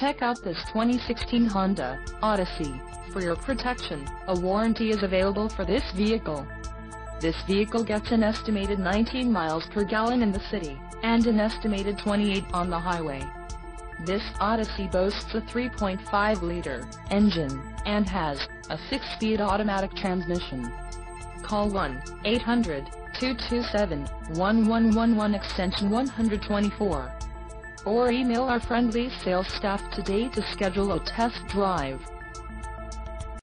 Check out this 2016 Honda Odyssey. For your protection, a warranty is available for this vehicle. This vehicle gets an estimated 19 miles per gallon in the city, and an estimated 28 on the highway. This Odyssey boasts a 3.5-liter engine, and has a 6-speed automatic transmission. Call 1-800-227-1111 extension 124. Or email our friendly sales staff today to schedule a test drive.